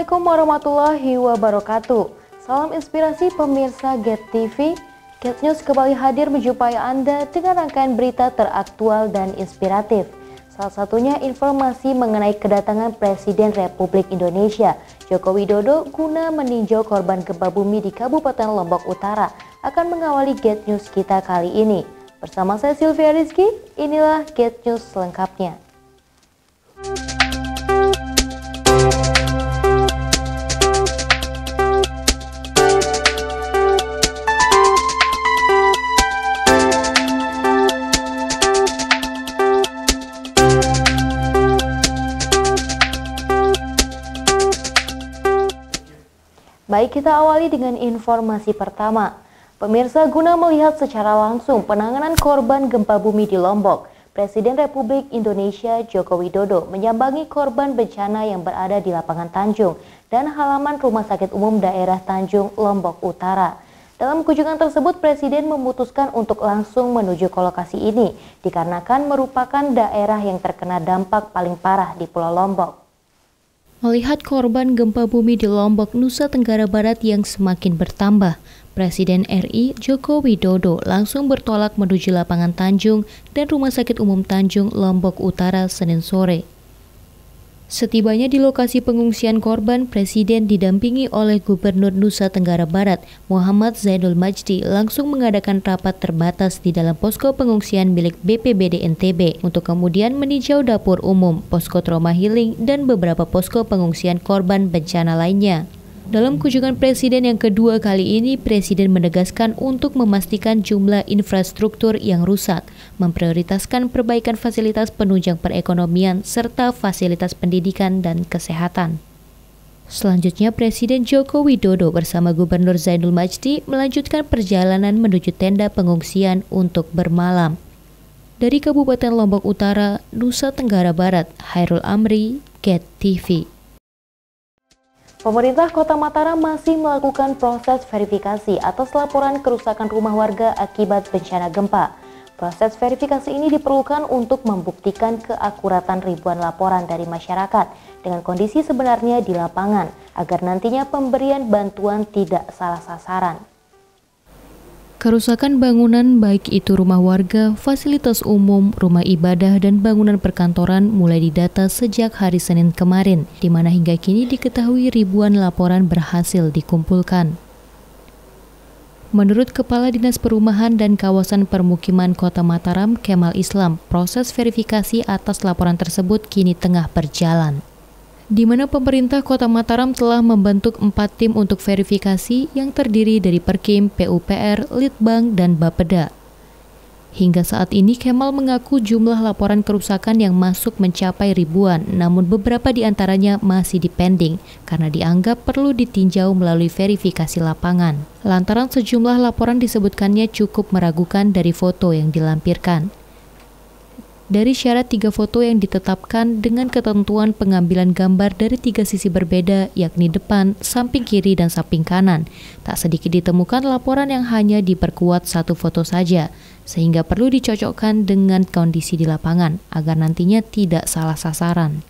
Assalamualaikum warahmatullahi wabarakatuh. Salam inspirasi pemirsa Get TV. Get News kembali hadir menjumpai Anda dengan rangkaian berita teraktual dan inspiratif. Salah satunya informasi mengenai kedatangan Presiden Republik Indonesia Joko Widodo guna meninjau korban gempa bumi di Kabupaten Lombok Utara akan mengawali Get News kita kali ini. Bersama saya Sylvia Rizky, inilah Get News selengkapnya. Baik, kita awali dengan informasi pertama. Pemirsa guna melihat secara langsung penanganan korban gempa bumi di Lombok, Presiden Republik Indonesia Joko Widodo menyambangi korban bencana yang berada di lapangan Tanjung dan halaman Rumah Sakit Umum Daerah Tanjung, Lombok Utara. Dalam kunjungan tersebut, Presiden memutuskan untuk langsung menuju ke lokasi ini dikarenakan merupakan daerah yang terkena dampak paling parah di Pulau Lombok. Melihat korban gempa bumi di Lombok, Nusa Tenggara Barat yang semakin bertambah, Presiden RI Joko Widodo langsung bertolak menuju lapangan Tanjung dan Rumah Sakit Umum Tanjung, Lombok Utara, Senin sore. Setibanya di lokasi pengungsian korban, Presiden didampingi oleh Gubernur Nusa Tenggara Barat, Muhammad Zainul Majdi, langsung mengadakan rapat terbatas di dalam posko pengungsian milik BPBD NTB untuk kemudian meninjau dapur umum, posko trauma healing, dan beberapa posko pengungsian korban bencana lainnya. Dalam kunjungan Presiden yang kedua kali ini, Presiden menegaskan untuk memastikan jumlah infrastruktur yang rusak, memprioritaskan perbaikan fasilitas penunjang perekonomian serta fasilitas pendidikan dan kesehatan. Selanjutnya, Presiden Joko Widodo bersama Gubernur Zainul Majdi melanjutkan perjalanan menuju tenda pengungsian untuk bermalam. Dari Kabupaten Lombok Utara, Nusa Tenggara Barat, Hairul Amri, Get TV. Pemerintah Kota Mataram masih melakukan proses verifikasi atas laporan kerusakan rumah warga akibat bencana gempa. Proses verifikasi ini diperlukan untuk membuktikan keakuratan ribuan laporan dari masyarakat dengan kondisi sebenarnya di lapangan agar nantinya pemberian bantuan tidak salah sasaran. Kerusakan bangunan baik itu rumah warga, fasilitas umum, rumah ibadah, dan bangunan perkantoran mulai didata sejak hari Senin kemarin, di mana hingga kini diketahui ribuan laporan berhasil dikumpulkan. Menurut Kepala Dinas Perumahan dan Kawasan Permukiman Kota Mataram, Kemal Islam, proses verifikasi atas laporan tersebut kini tengah berjalan di mana pemerintah Kota Mataram telah membentuk empat tim untuk verifikasi yang terdiri dari Perkim, PUPR, Litbang, dan Bapeda. Hingga saat ini Kemal mengaku jumlah laporan kerusakan yang masuk mencapai ribuan, namun beberapa di antaranya masih dipending karena dianggap perlu ditinjau melalui verifikasi lapangan. Lantaran sejumlah laporan disebutkannya cukup meragukan dari foto yang dilampirkan dari syarat tiga foto yang ditetapkan dengan ketentuan pengambilan gambar dari tiga sisi berbeda, yakni depan, samping kiri, dan samping kanan. Tak sedikit ditemukan laporan yang hanya diperkuat satu foto saja, sehingga perlu dicocokkan dengan kondisi di lapangan agar nantinya tidak salah sasaran.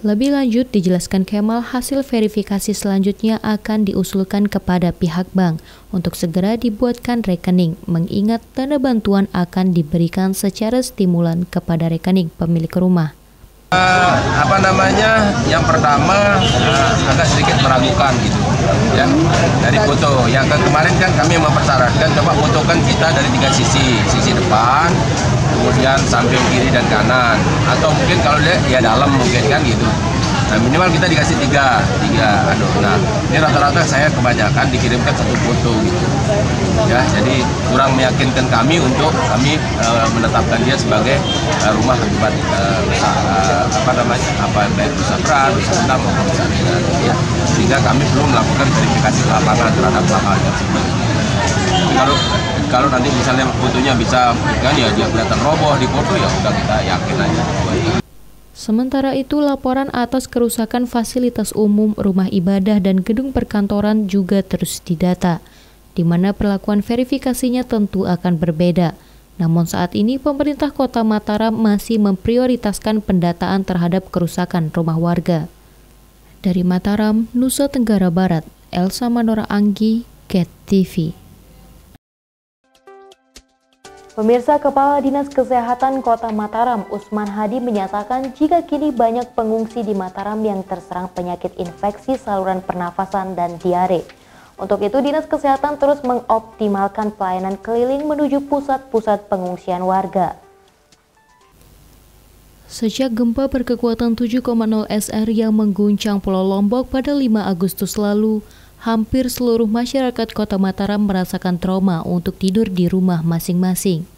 Lebih lanjut, dijelaskan Kemal hasil verifikasi selanjutnya akan diusulkan kepada pihak bank untuk segera dibuatkan rekening, mengingat dana bantuan akan diberikan secara stimulan kepada rekening pemilik rumah. Uh, apa namanya? Yang pertama uh, agak sedikit meragukan gitu, ya dari foto. Yang ke kemarin kan kami mempersyaratkan coba fotokan kita dari tiga sisi, sisi depan, kemudian samping kiri dan kanan atau mungkin kalau dia ya dalam mungkin kan gitu nah minimal kita dikasih tiga tiga aduh. Nah ini rata-rata saya kebanyakan dikirimkan satu foto gitu. Ya jadi kurang meyakinkan kami untuk kami uh, menetapkan dia sebagai uh, rumah akibat uh, apa namanya apa baik rusak berat rusak sedang maupun rusak ringan ya. Sehingga kami belum melakukan verifikasi lapangan terhadap hal-hal tersebut. Kalau kalau nanti misalnya fotonya bisa kan ya dia kelihatan roboh di foto ya udah kita yakin aja. Sementara itu, laporan atas kerusakan fasilitas umum, rumah ibadah, dan gedung perkantoran juga terus didata, di mana perlakuan verifikasinya tentu akan berbeda. Namun saat ini pemerintah kota Mataram masih memprioritaskan pendataan terhadap kerusakan rumah warga. Dari Mataram, Nusa Tenggara Barat, Elsa Manora Anggi, Ket TV. Pemirsa Kepala Dinas Kesehatan Kota Mataram, Usman Hadi menyatakan jika kini banyak pengungsi di Mataram yang terserang penyakit infeksi saluran pernafasan dan diare. Untuk itu, Dinas Kesehatan terus mengoptimalkan pelayanan keliling menuju pusat-pusat pengungsian warga. Sejak gempa berkekuatan 7,0 SR yang mengguncang Pulau Lombok pada 5 Agustus lalu, hampir seluruh masyarakat kota Mataram merasakan trauma untuk tidur di rumah masing-masing.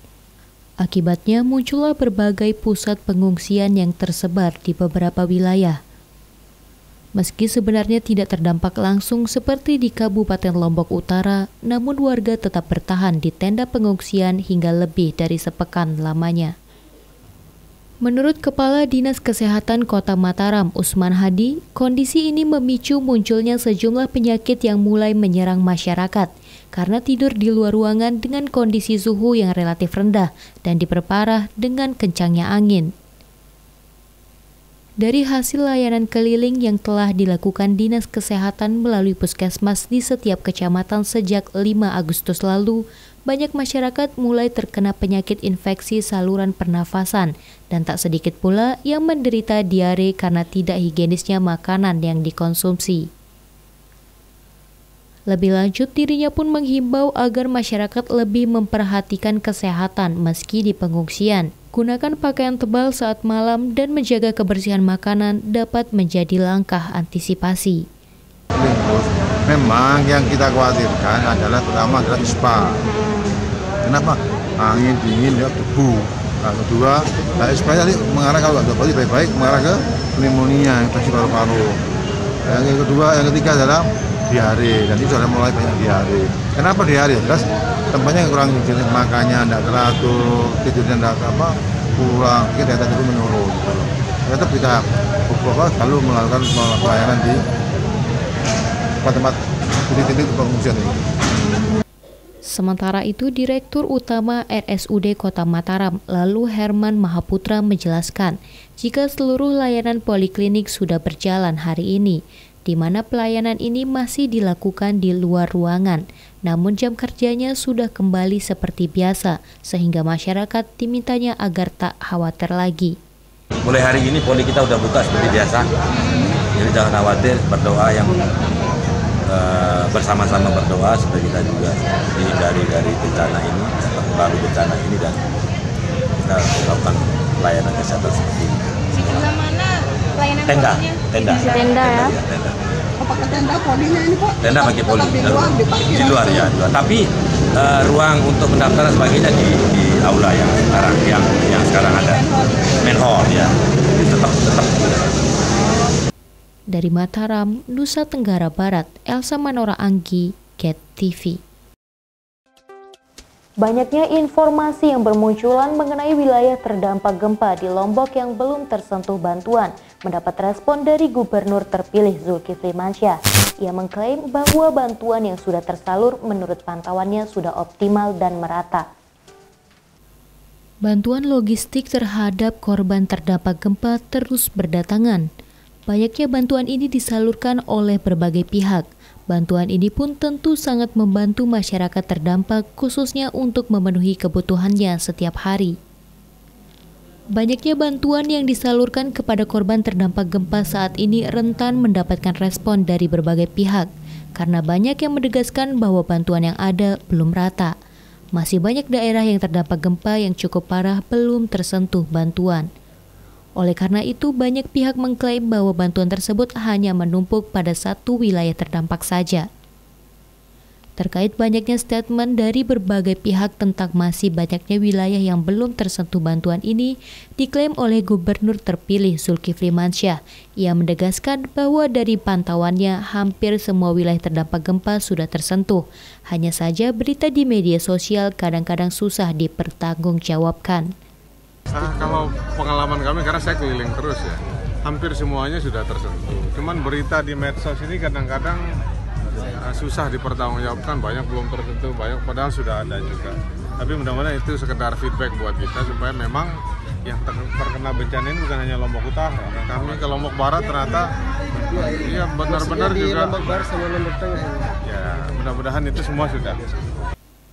Akibatnya muncullah berbagai pusat pengungsian yang tersebar di beberapa wilayah. Meski sebenarnya tidak terdampak langsung seperti di Kabupaten Lombok Utara, namun warga tetap bertahan di tenda pengungsian hingga lebih dari sepekan lamanya. Menurut Kepala Dinas Kesehatan Kota Mataram, Usman Hadi, kondisi ini memicu munculnya sejumlah penyakit yang mulai menyerang masyarakat karena tidur di luar ruangan dengan kondisi suhu yang relatif rendah dan diperparah dengan kencangnya angin. Dari hasil layanan keliling yang telah dilakukan Dinas Kesehatan melalui puskesmas di setiap kecamatan sejak 5 Agustus lalu, banyak masyarakat mulai terkena penyakit infeksi saluran pernafasan dan tak sedikit pula yang menderita diare karena tidak higienisnya makanan yang dikonsumsi. Lebih lanjut, dirinya pun menghimbau agar masyarakat lebih memperhatikan kesehatan meski di pengungsian. Gunakan pakaian tebal saat malam dan menjaga kebersihan makanan dapat menjadi langkah antisipasi. Memang yang kita khawatirkan adalah pertama adalah ispa Kenapa? Angin dingin ya debu. Nah, kedua, nah, supaya tadi mengarah kalau nggak balik baik-baik mengarah ke pneumonia infeksi paru-paru. Yang kedua, yang ketiga adalah diare dan itu sudah mulai banyak diare. Kenapa diare? Jelas tempatnya kurang jenis makannya tidak teratur, tidurnya tidak apa kurang, mungkin daya tahan menurun. Tetap kita beberapa selalu melakukan pelayanan di tempat-tempat titik-titik pengungsian ini. Sementara itu, Direktur Utama RSUD Kota Mataram, lalu Herman Mahaputra menjelaskan, jika seluruh layanan poliklinik sudah berjalan hari ini, di mana pelayanan ini masih dilakukan di luar ruangan, namun jam kerjanya sudah kembali seperti biasa, sehingga masyarakat dimintanya agar tak khawatir lagi. Mulai hari ini poli kita sudah buka seperti biasa, jadi jangan khawatir, berdoa yang uh, bersama-sama berdoa supaya kita juga dihindari dari bencana ini, baru bencana ini dan kita melakukan pelayanan kesehatan seperti ini. Sebelah mana pelayanan tenda, tenda, tenda, tenda ya. Tenda. Apakah tenda polinya ini Pak? Tenda bagi poli di luar, di, di luar ya, di luar. Tapi uh, ruang untuk pendaftaran sebagainya di, di aula yang sekarang yang yang sekarang ada main hall ya. Tetap tetap dari Mataram, Nusa Tenggara Barat, Elsa Manora Anggi, Get TV. Banyaknya informasi yang bermunculan mengenai wilayah terdampak gempa di Lombok yang belum tersentuh bantuan mendapat respon dari Gubernur terpilih Zulkifli Mansyah. Ia mengklaim bahwa bantuan yang sudah tersalur menurut pantauannya sudah optimal dan merata. Bantuan logistik terhadap korban terdampak gempa terus berdatangan. Banyaknya bantuan ini disalurkan oleh berbagai pihak. Bantuan ini pun tentu sangat membantu masyarakat terdampak khususnya untuk memenuhi kebutuhannya setiap hari. Banyaknya bantuan yang disalurkan kepada korban terdampak gempa saat ini rentan mendapatkan respon dari berbagai pihak karena banyak yang menegaskan bahwa bantuan yang ada belum rata. Masih banyak daerah yang terdampak gempa yang cukup parah belum tersentuh bantuan. Oleh karena itu, banyak pihak mengklaim bahwa bantuan tersebut hanya menumpuk pada satu wilayah terdampak saja. Terkait banyaknya statement dari berbagai pihak tentang masih banyaknya wilayah yang belum tersentuh bantuan ini, diklaim oleh Gubernur terpilih Zulkifli Mansyah. Ia menegaskan bahwa dari pantauannya hampir semua wilayah terdampak gempa sudah tersentuh. Hanya saja berita di media sosial kadang-kadang susah dipertanggungjawabkan. Nah, kalau pengalaman kami karena saya keliling terus ya, hampir semuanya sudah tersentuh. Cuman berita di medsos ini kadang-kadang uh, susah dipertanggungjawabkan, banyak belum tersentuh, banyak padahal sudah ada juga. Tapi mudah-mudahan itu sekedar feedback buat kita supaya memang yang terkena bencana ini bukan hanya Lombok Utara. Kami ke Lombok Barat ternyata Iya benar-benar juga. Lombok Barat sama Lombok Tengah. Ya mudah-mudahan itu semua sudah.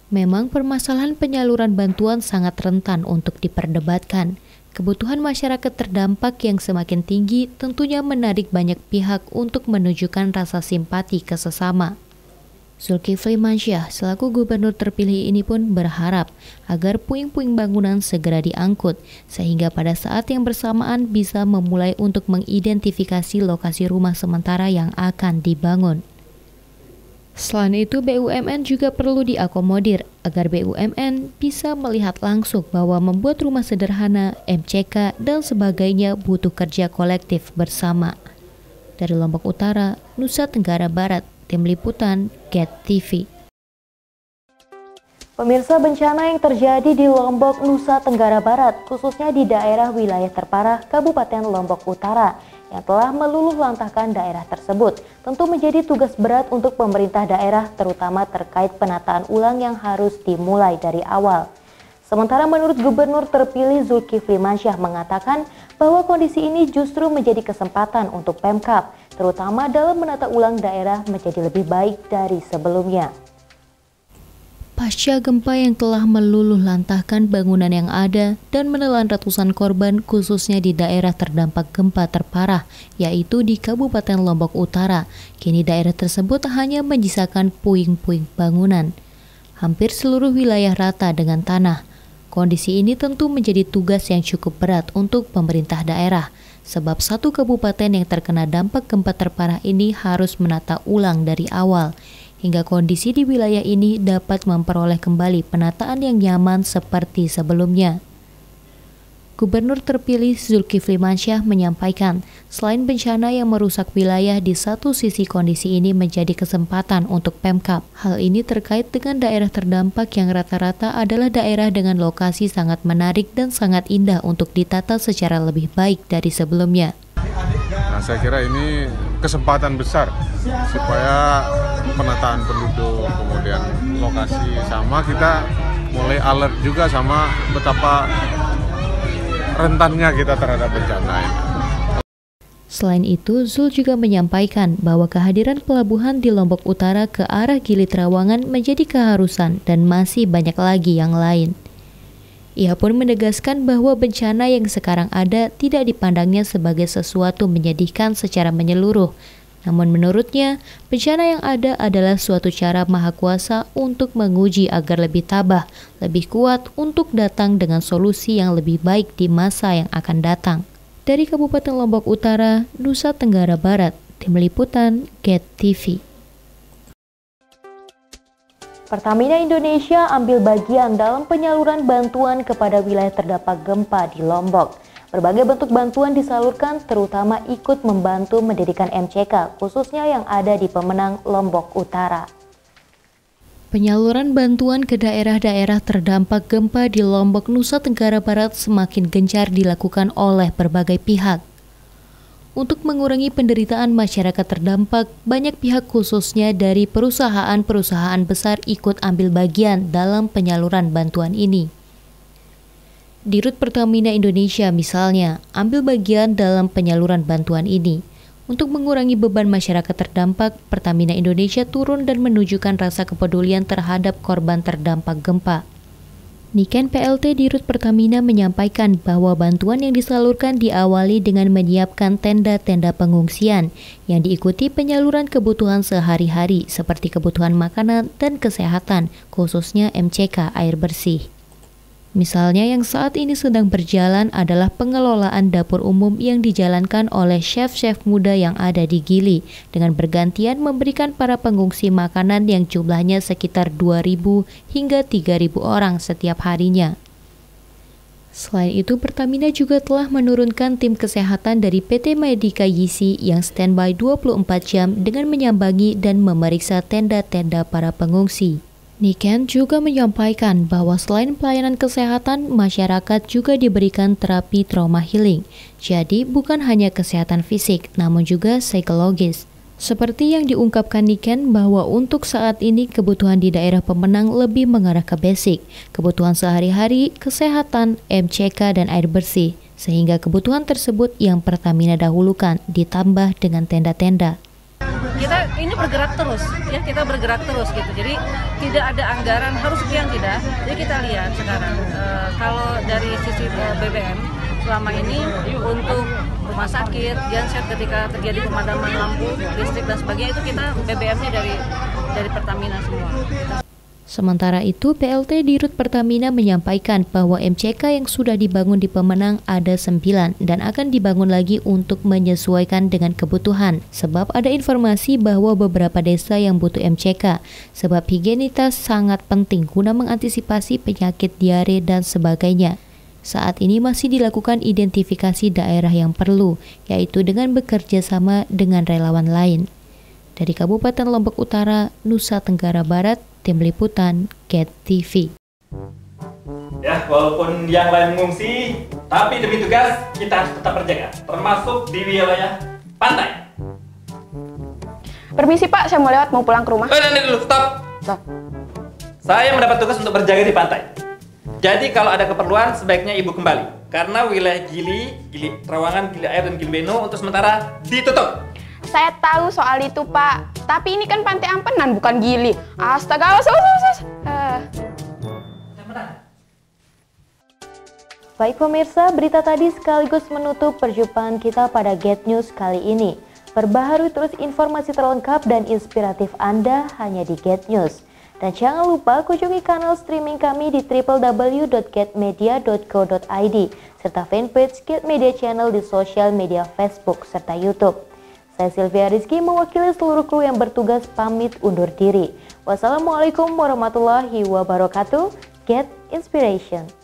Memang permasalahan penyaluran bantuan sangat rentan untuk diperdebatkan. Kebutuhan masyarakat terdampak yang semakin tinggi tentunya menarik banyak pihak untuk menunjukkan rasa simpati ke sesama. Zulkifli Mansyah selaku gubernur terpilih ini pun berharap agar puing-puing bangunan segera diangkut sehingga pada saat yang bersamaan bisa memulai untuk mengidentifikasi lokasi rumah sementara yang akan dibangun. Selain itu, BUMN juga perlu diakomodir agar BUMN bisa melihat langsung bahwa membuat rumah sederhana, MCK, dan sebagainya butuh kerja kolektif bersama. Dari Lombok Utara, Nusa Tenggara Barat, Tim Liputan, GET TV. Pemirsa bencana yang terjadi di Lombok, Nusa Tenggara Barat, khususnya di daerah wilayah terparah Kabupaten Lombok Utara, yang telah meluluh lantahkan daerah tersebut, tentu menjadi tugas berat untuk pemerintah daerah, terutama terkait penataan ulang yang harus dimulai dari awal. Sementara menurut Gubernur terpilih Zulkifli Mansyah mengatakan bahwa kondisi ini justru menjadi kesempatan untuk Pemkap, terutama dalam menata ulang daerah menjadi lebih baik dari sebelumnya. Pasca gempa yang telah meluluh lantahkan bangunan yang ada dan menelan ratusan korban khususnya di daerah terdampak gempa terparah, yaitu di Kabupaten Lombok Utara. Kini daerah tersebut hanya menyisakan puing-puing bangunan. Hampir seluruh wilayah rata dengan tanah. Kondisi ini tentu menjadi tugas yang cukup berat untuk pemerintah daerah, sebab satu kabupaten yang terkena dampak gempa terparah ini harus menata ulang dari awal hingga kondisi di wilayah ini dapat memperoleh kembali penataan yang nyaman seperti sebelumnya. Gubernur terpilih Zulkifli Mansyah menyampaikan, selain bencana yang merusak wilayah di satu sisi kondisi ini menjadi kesempatan untuk Pemkap. Hal ini terkait dengan daerah terdampak yang rata-rata adalah daerah dengan lokasi sangat menarik dan sangat indah untuk ditata secara lebih baik dari sebelumnya. Nah saya kira ini kesempatan besar supaya penataan penduduk kemudian lokasi sama kita mulai alert juga sama betapa rentannya kita terhadap bencana ini. Selain itu, Zul juga menyampaikan bahwa kehadiran pelabuhan di Lombok Utara ke arah Gili Trawangan menjadi keharusan dan masih banyak lagi yang lain. Ia pun menegaskan bahwa bencana yang sekarang ada tidak dipandangnya sebagai sesuatu menyedihkan secara menyeluruh. Namun menurutnya, bencana yang ada adalah suatu cara maha kuasa untuk menguji agar lebih tabah, lebih kuat untuk datang dengan solusi yang lebih baik di masa yang akan datang. Dari Kabupaten Lombok Utara, Nusa Tenggara Barat, Tim Liputan, GET TV. Pertamina Indonesia ambil bagian dalam penyaluran bantuan kepada wilayah terdampak gempa di Lombok. Berbagai bentuk bantuan disalurkan terutama ikut membantu mendirikan MCK khususnya yang ada di pemenang Lombok Utara. Penyaluran bantuan ke daerah-daerah terdampak gempa di Lombok, Nusa Tenggara Barat semakin gencar dilakukan oleh berbagai pihak. Untuk mengurangi penderitaan masyarakat terdampak, banyak pihak khususnya dari perusahaan-perusahaan besar ikut ambil bagian dalam penyaluran bantuan ini. Dirut Pertamina Indonesia misalnya ambil bagian dalam penyaluran bantuan ini. Untuk mengurangi beban masyarakat terdampak, Pertamina Indonesia turun dan menunjukkan rasa kepedulian terhadap korban terdampak gempa. Niken PLT Dirut Pertamina menyampaikan bahwa bantuan yang disalurkan diawali dengan menyiapkan tenda-tenda pengungsian yang diikuti penyaluran kebutuhan sehari-hari seperti kebutuhan makanan dan kesehatan, khususnya MCK air bersih. Misalnya yang saat ini sedang berjalan adalah pengelolaan dapur umum yang dijalankan oleh chef-chef muda yang ada di Gili dengan bergantian memberikan para pengungsi makanan yang jumlahnya sekitar 2.000 hingga 3.000 orang setiap harinya. Selain itu, Pertamina juga telah menurunkan tim kesehatan dari PT Medika Yisi yang standby 24 jam dengan menyambangi dan memeriksa tenda-tenda para pengungsi. Niken juga menyampaikan bahwa selain pelayanan kesehatan, masyarakat juga diberikan terapi trauma healing. Jadi bukan hanya kesehatan fisik, namun juga psikologis. Seperti yang diungkapkan Niken bahwa untuk saat ini kebutuhan di daerah pemenang lebih mengarah ke basic, kebutuhan sehari-hari, kesehatan, MCK, dan air bersih. sehingga kebutuhan tersebut yang Pertamina dahulukan ditambah dengan tenda-tenda. Kita ini bergerak terus, ya kita bergerak terus gitu. Jadi tidak ada anggaran harus sekian tidak. Jadi kita lihat sekarang e, kalau dari sisi eh, BBM selama ini untuk rumah sakit, genset ketika terjadi pemadaman lampu, listrik dan sebagainya itu kita BBM-nya dari dari Pertamina semua. Sementara itu, PLT di Rut Pertamina menyampaikan bahwa MCK yang sudah dibangun di Pemenang ada 9 dan akan dibangun lagi untuk menyesuaikan dengan kebutuhan. Sebab ada informasi bahwa beberapa desa yang butuh MCK, sebab higienitas sangat penting guna mengantisipasi penyakit diare dan sebagainya. Saat ini masih dilakukan identifikasi daerah yang perlu, yaitu dengan bekerja sama dengan relawan lain. Dari Kabupaten Lombok Utara, Nusa Tenggara Barat, Tim Liputan, Get TV. Ya, walaupun yang lain mengungsi, tapi demi tugas kita harus tetap berjaga, termasuk di wilayah pantai. Permisi Pak, saya mau lewat mau pulang ke rumah. Eh, nanti dulu, stop. Stop. Saya mendapat tugas untuk berjaga di pantai. Jadi kalau ada keperluan, sebaiknya ibu kembali. Karena wilayah Gili, Gili Trawangan, Gili Air, dan Gili Beno untuk sementara ditutup. Saya tahu soal itu Pak, tapi ini kan pantai ampenan bukan gili. Astaga, awas, awas, awas. Uh. Baik pemirsa, berita tadi sekaligus menutup perjumpaan kita pada Get News kali ini. Perbaharui terus informasi terlengkap dan inspiratif Anda hanya di Get News. Dan jangan lupa kunjungi kanal streaming kami di www.getmedia.co.id serta fanpage Get Media Channel di sosial media Facebook serta YouTube. Saya Sylvia Rizky mewakili seluruh kru yang bertugas pamit undur diri. Wassalamualaikum warahmatullahi wabarakatuh. Get Inspiration.